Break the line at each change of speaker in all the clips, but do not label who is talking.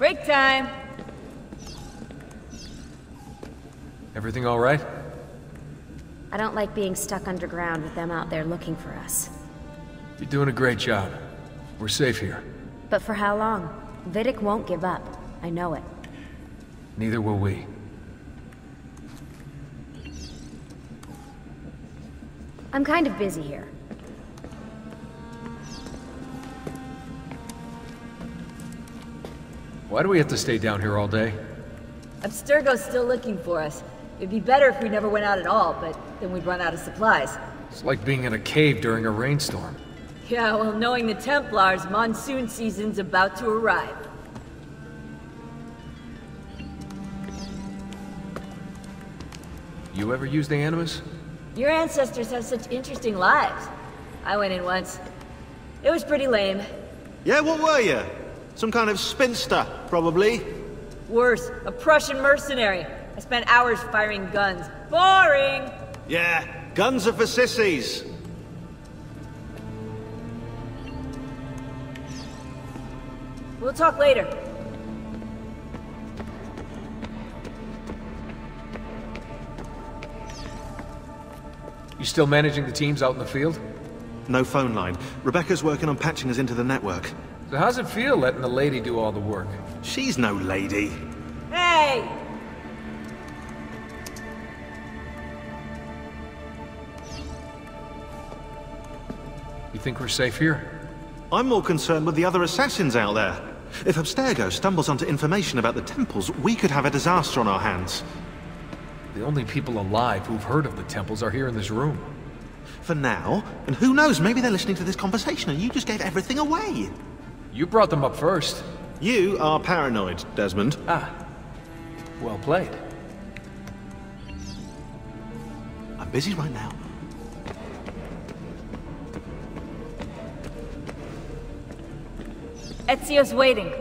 time.
Everything all right?
I don't like being stuck underground with them out there looking for us.
You're doing a great job. We're safe here.
But for how long? Vidic won't give up. I know it.
Neither will we.
I'm kind of busy here.
Why do we have to stay down here all day?
Abstergo's still looking for us. It'd be better if we never went out at all, but then we'd run out of supplies.
It's like being in a cave during a rainstorm.
Yeah, well, knowing the Templars, monsoon season's about to arrive.
You ever use the Animus?
Your ancestors have such interesting lives. I went in once. It was pretty lame.
Yeah, what were you? Some kind of spinster, probably.
Worse, a Prussian mercenary. I spent hours firing guns. Boring!
Yeah, guns are for sissies.
We'll talk later.
You still managing the teams out in the field?
No phone line. Rebecca's working on patching us into the network.
So how's it feel letting the lady do all the work?
She's no lady.
Hey!
You think we're safe here?
I'm more concerned with the other assassins out there. If Abstergo stumbles onto information about the temples, we could have a disaster on our hands.
The only people alive who've heard of the temples are here in this room.
For now, and who knows, maybe they're listening to this conversation and you just gave everything away.
You brought them up first.
You are paranoid, Desmond.
Ah. Well played.
I'm busy right now.
Ezio's waiting.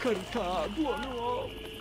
Caricá,
boa noite.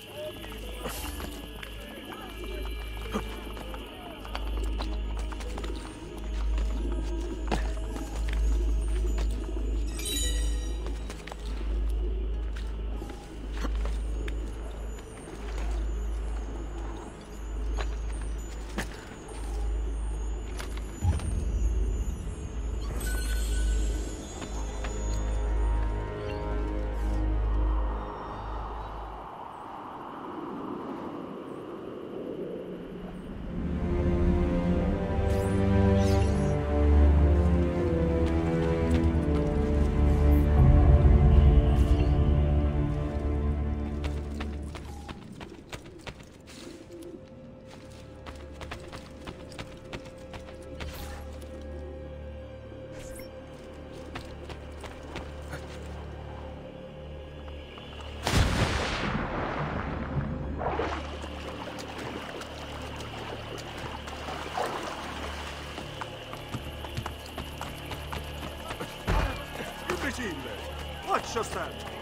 Schuster.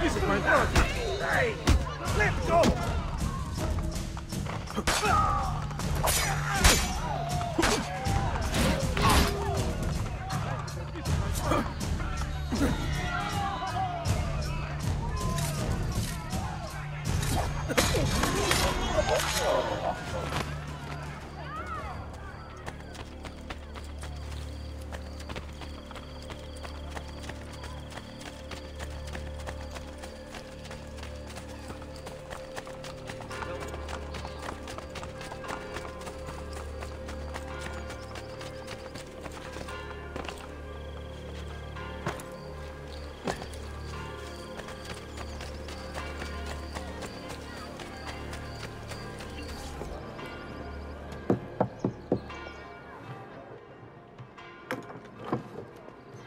Visit my relatives. Hey, let's go.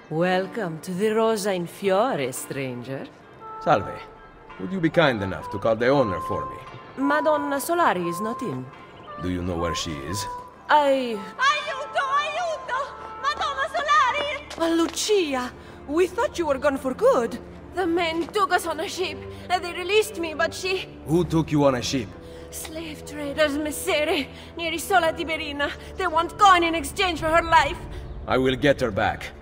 Welcome to the Rosa in Fiore, stranger.
Salve. Would you be kind enough to call the owner for me?
Madonna Solari is not in.
Do you know where she is?
I...
Aiuto, aiuto! Madonna Solari!
Uh, Lucia! We thought you were gone for good.
The men took us on a ship, and they released me, but she...
Who took you on a ship?
Slave traders, Messere, near Isola Tiberina. They want coin in exchange for her life.
I will get her back.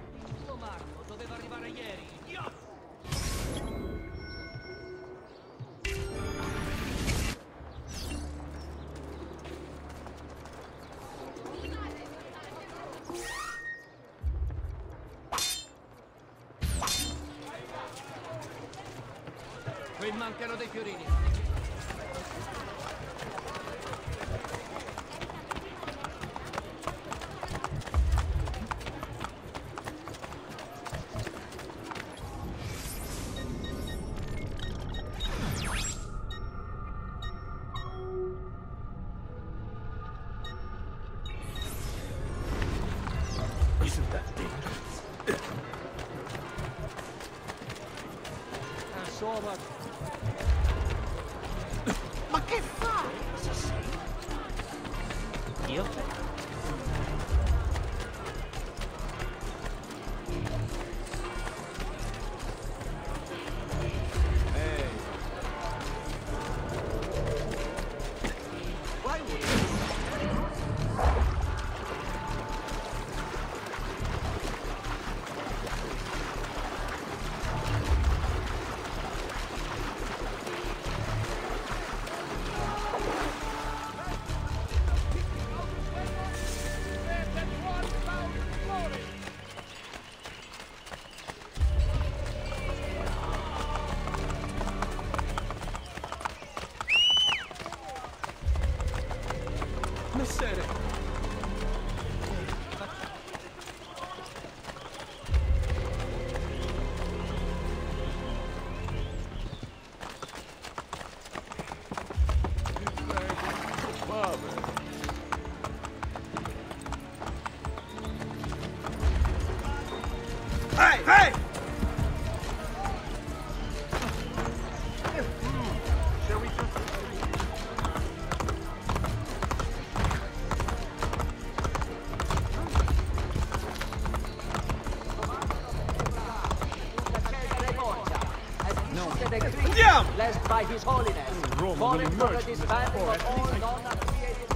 Will
it for the
emerge
disbanding of all non-affiliated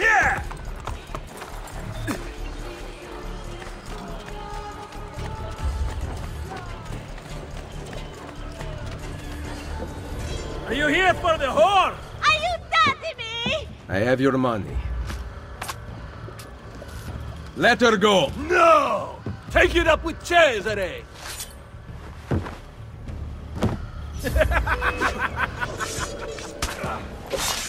Yeah! Are you here for the whore?
Aiutatemi!
I have your money. Let her go!
No! Take it up with Cesare!
Ha
ha ha ha ha!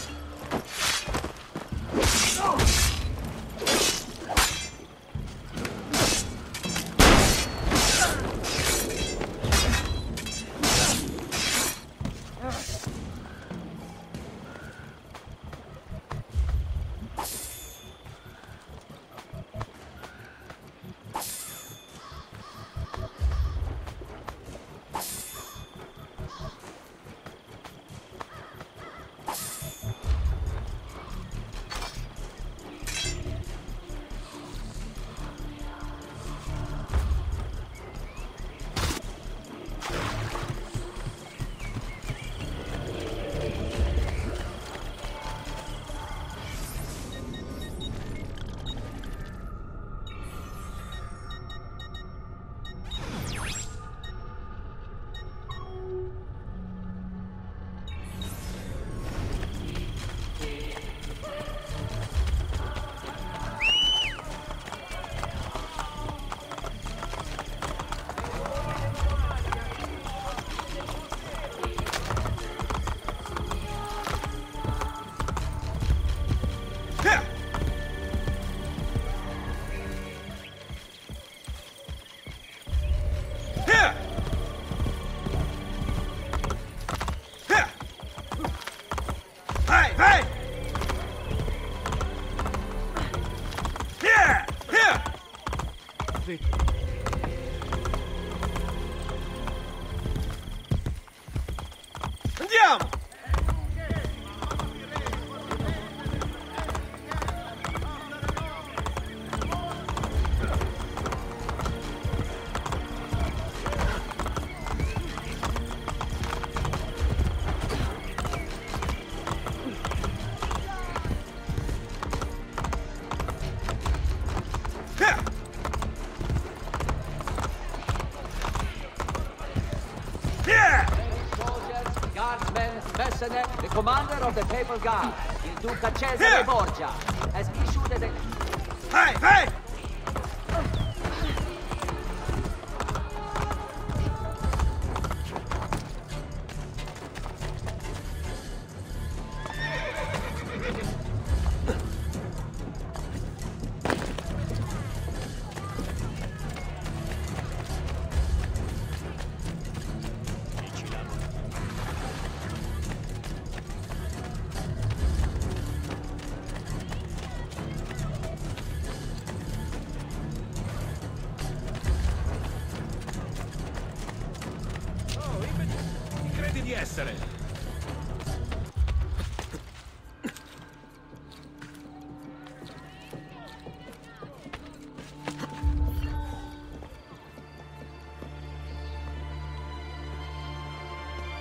Commander of the Papal Guard, il Duca Cesare. Borgia, has issued a...
Hey, hey!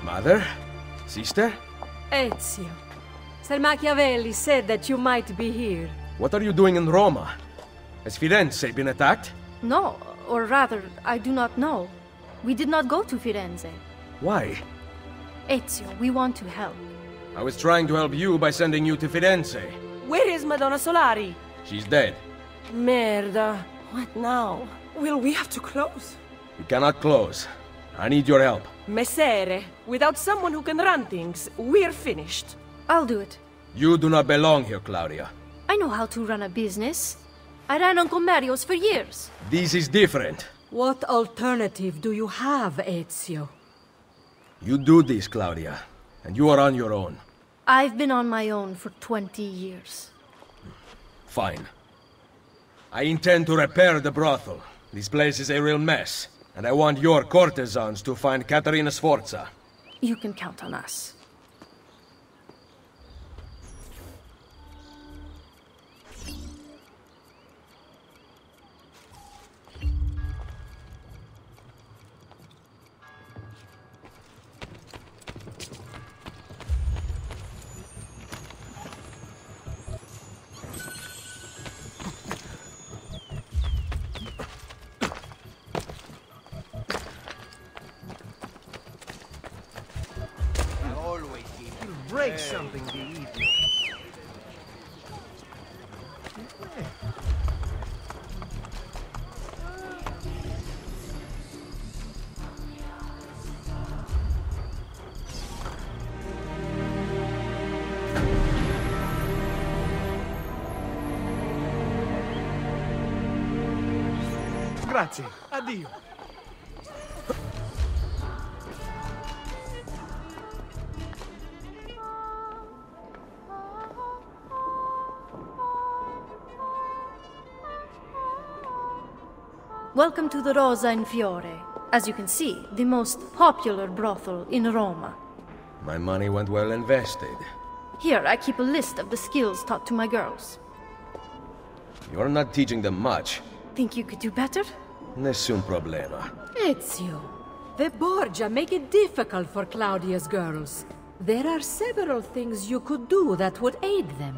Mother? Sister?
Ezio. Sir Machiavelli said that you might be here.
What are you doing in Roma? Has Firenze been attacked?
No, or rather, I do not know. We did not go to Firenze.
Why?
Ezio, we want to help.
I was trying to help you by sending you to Firenze.
Where is Madonna Solari?
She's dead.
Merda. What now?
Will we have to close?
We cannot close. I need your help.
Messere. Without someone who can run things, we're finished.
I'll do it.
You do not belong here, Claudia.
I know how to run a business. I ran Uncle Mario's for years.
This is different.
What alternative do you have, Ezio?
You do this, Claudia, and you are on your own.
I've been on my own for 20 years.
Fine. I intend to repair the brothel. This place is a real mess, and I want your courtesans to find Caterina Sforza.
You can count on us.
Break something the evening. Grazie, addio.
Welcome to the Rosa in Fiore. As you can see, the most popular brothel in Roma.
My money went well invested.
Here, I keep a list of the skills taught to my girls.
You're not teaching them much.
Think you could do better?
Nessun problema.
Ezio, the Borgia make it difficult for Claudia's girls. There are several things you could do that would aid them.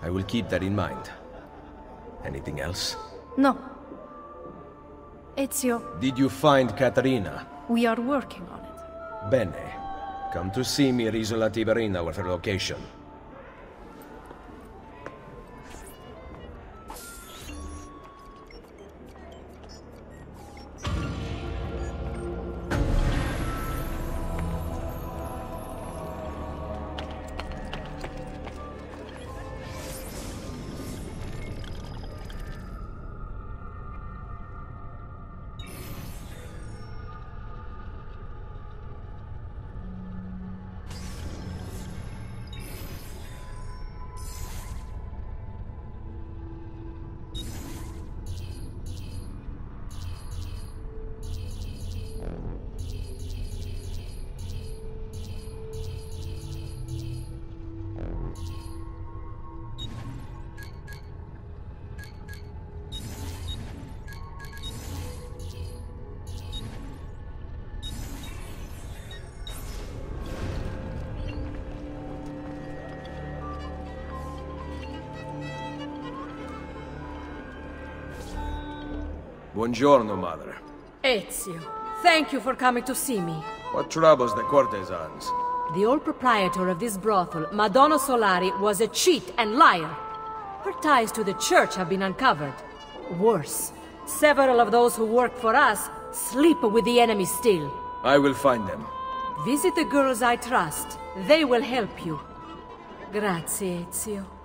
I will keep that in mind. Anything else?
No. Ezio,
Did you find Caterina?
we are working on it.
Bene. Come to see me at Isola Tiberina with her location. Buongiorno, mother.
Ezio, thank you for coming to see me.
What troubles the courtesans?
The old proprietor of this brothel, Madonna Solari, was a cheat and liar. Her ties to the church have been uncovered. Worse, several of those who work for us sleep with the enemy still.
I will find them.
Visit the girls I trust. They will help you. Grazie, Ezio.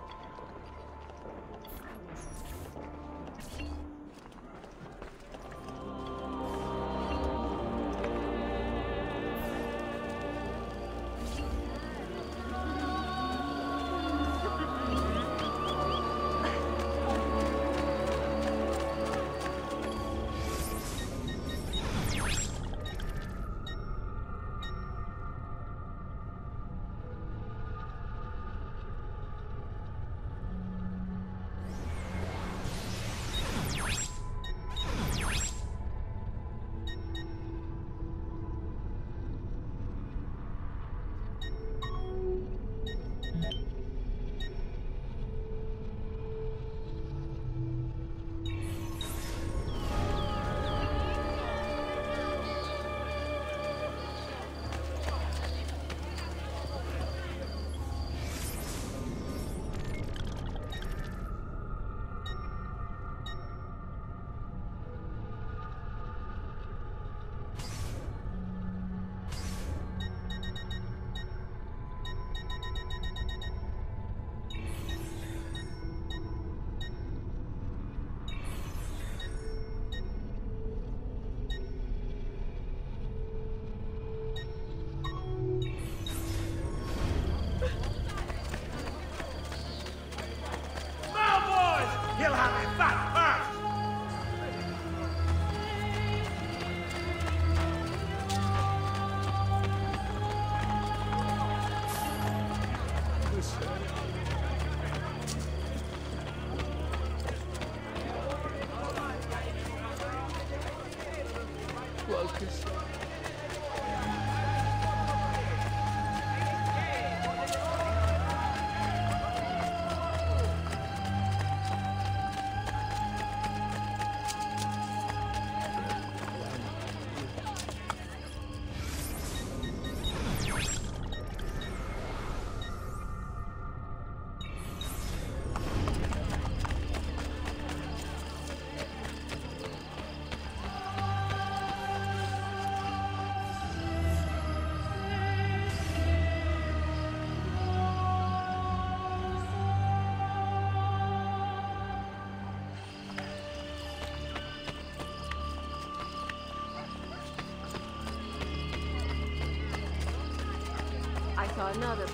Another.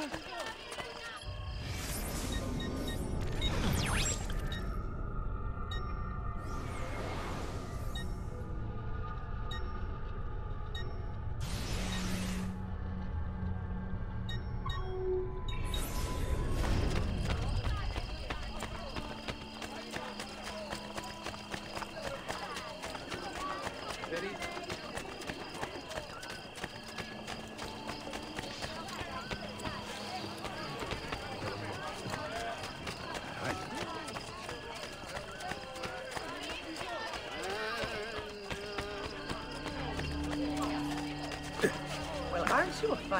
Well,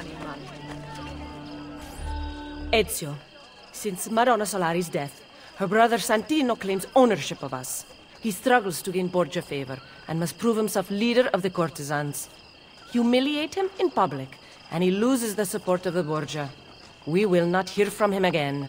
aren't you a funny man?
Ezio, since Madonna Solari's death, her brother Santino claims ownership of us. He struggles to gain Borgia favor and must prove himself leader of the courtesans. Humiliate him in public, and he loses the support of the Borgia. We will not hear from him again.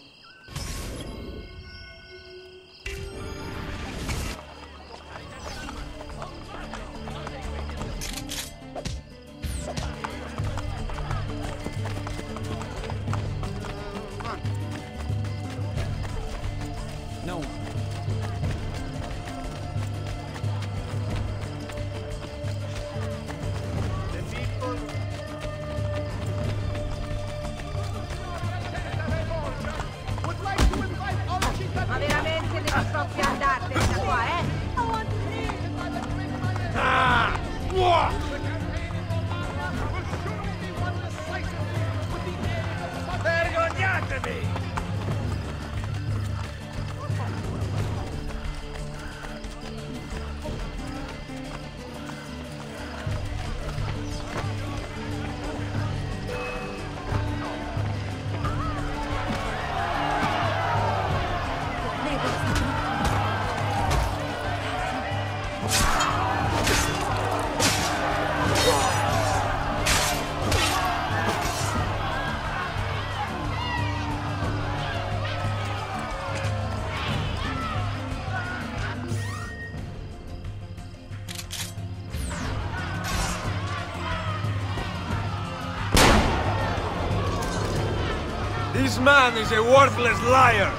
This man is a worthless liar.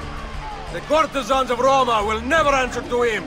The courtesans of Roma will never answer to him.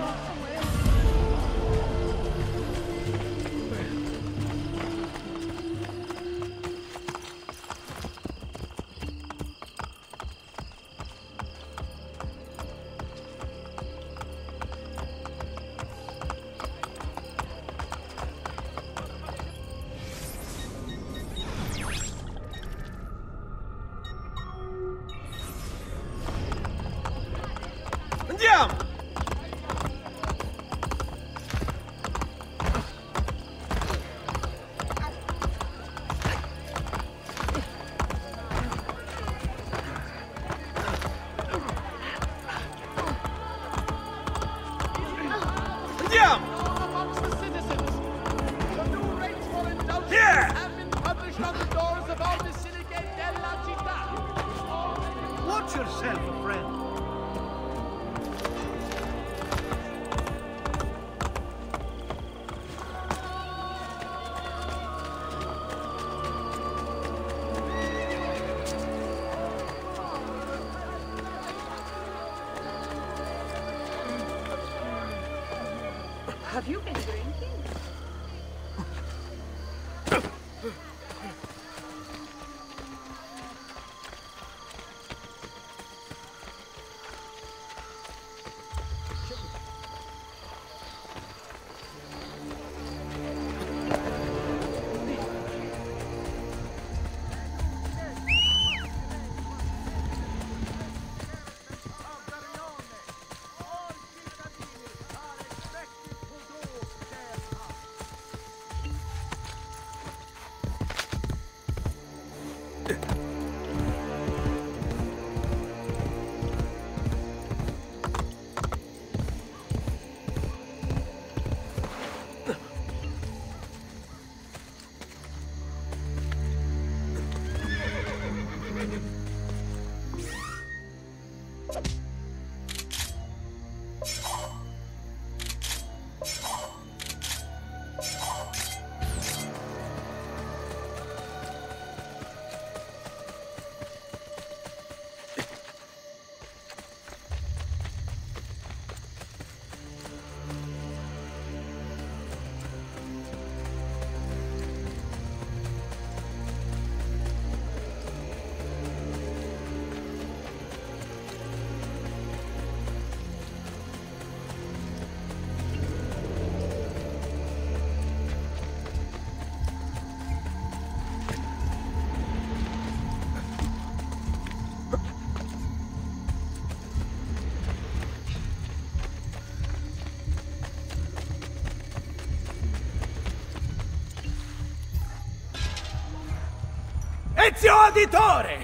Ezio Auditore!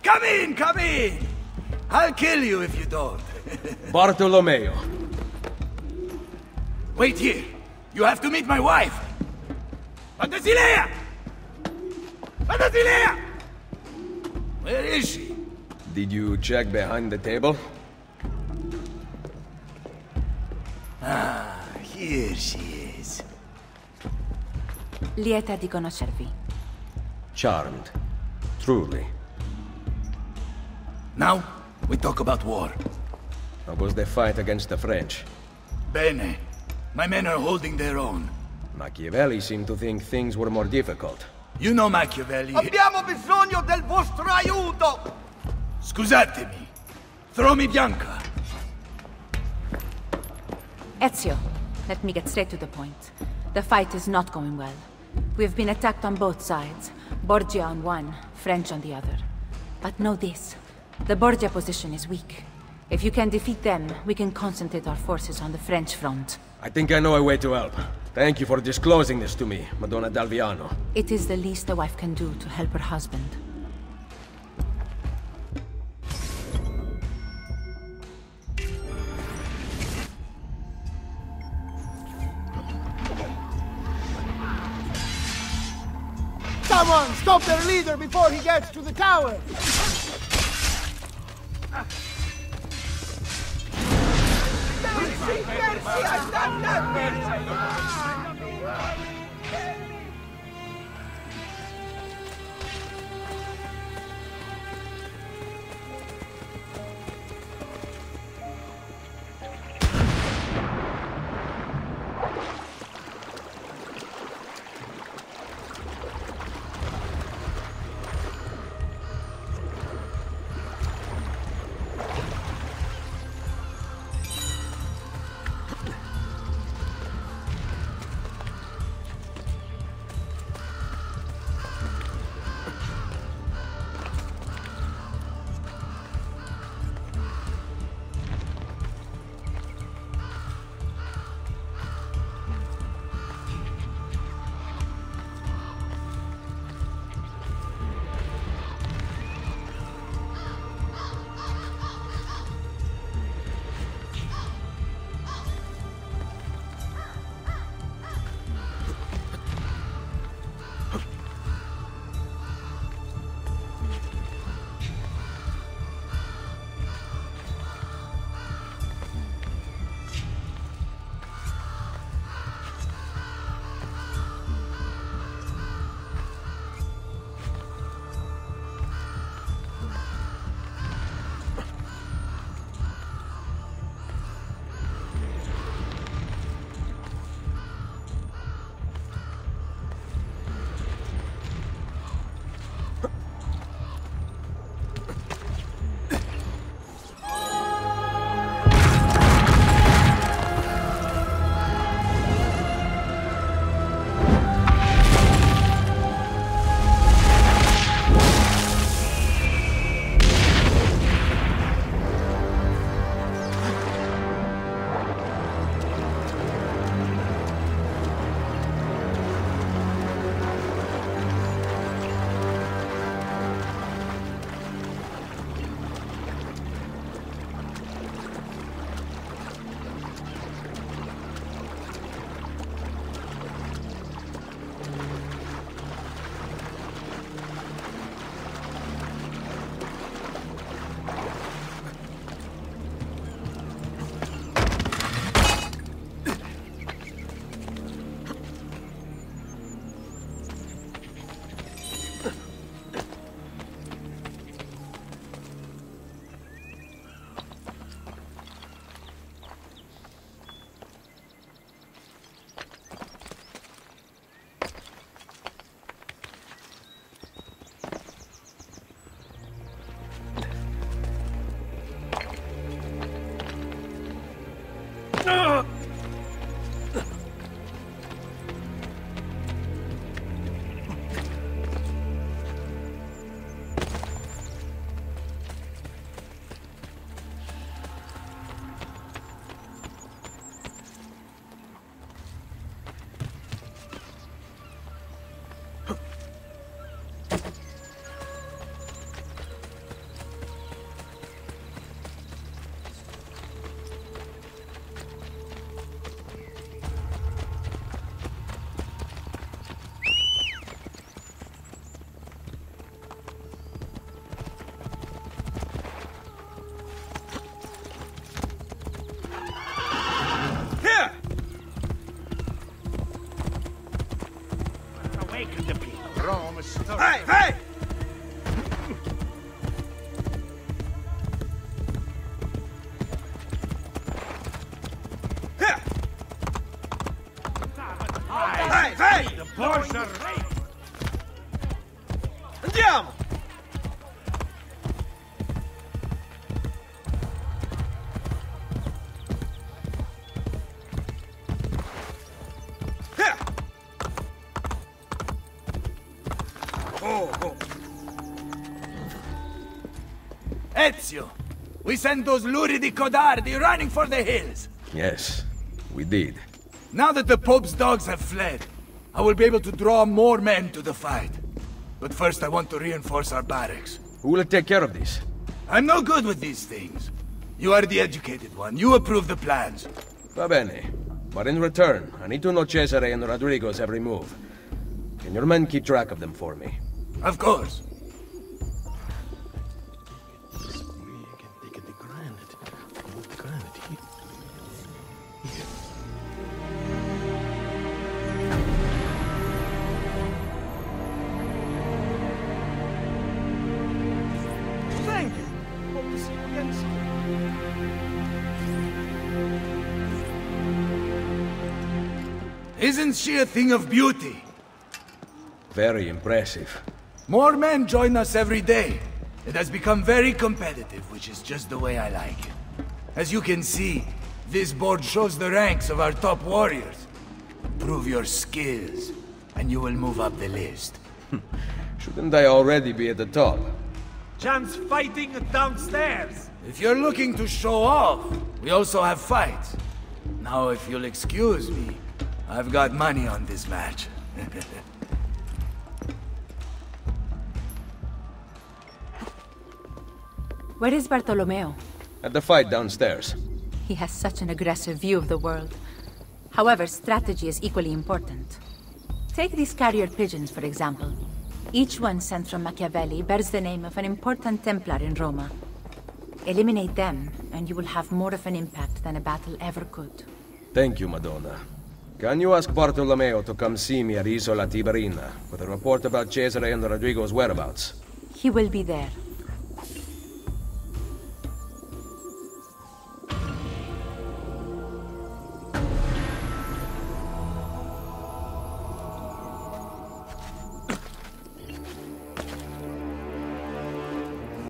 Come in, come in! I'll kill you if you don't.
Bartolomeo.
Wait here. You have to meet my wife. Pantasilea! Pantasilea! Where is she?
Did you check behind the table?
Ah, here she is.
Lieta di conoscervi.
Charmed. Truly.
Now, we talk about war.
How was the fight against the French?
Bene. My men are holding their own.
Machiavelli seemed to think things were more difficult.
You know Machiavelli.
Abbiamo bisogno del vostro aiuto!
Scusatemi. Throw me Bianca.
Ezio, let me get straight to the point. The fight is not going well. We've been attacked on both sides. Borgia on one, French on the other. But know this. The Borgia position is weak. If you can defeat them, we can concentrate our forces on the French front.
I think I know a way to help. Thank you for disclosing this to me, Madonna d'Alviano.
It is the least a wife can do to help her husband.
Stop their leader before he gets to the tower!
awaken the we sent those luridi codardi running for the hills.
Yes, we did.
Now that the Pope's dogs have fled, I will be able to draw more men to the fight. But first I want to reinforce our barracks.
Who will take care of this?
I'm no good with these things. You are the educated one. You approve the plans.
Va bene. But in return, I need to know Cesare and Rodrigo's every move. Can your men keep track of them for me?
Of course. Isn't she a thing of beauty?
Very impressive.
More men join us every day. It has become very competitive, which is just the way I like it. As you can see, this board shows the ranks of our top warriors. Prove your skills, and you will move up the list.
Shouldn't I already be at the top?
Chance fighting downstairs.
If you're looking to show off, we also have fights. Now, if you'll excuse me, I've got money on this match.
Where is Bartolomeo?
At the fight downstairs.
He has such an aggressive view of the world. However, strategy is equally important. Take these carrier pigeons, for example. Each one sent from Machiavelli bears the name of an important Templar in Roma. Eliminate them, and you will have more of an impact than a battle ever could.
Thank you, Madonna. Can you ask Bartolomeo to come see me at Isola Tiberina with a report about Cesare and Rodrigo's whereabouts?
He will be there.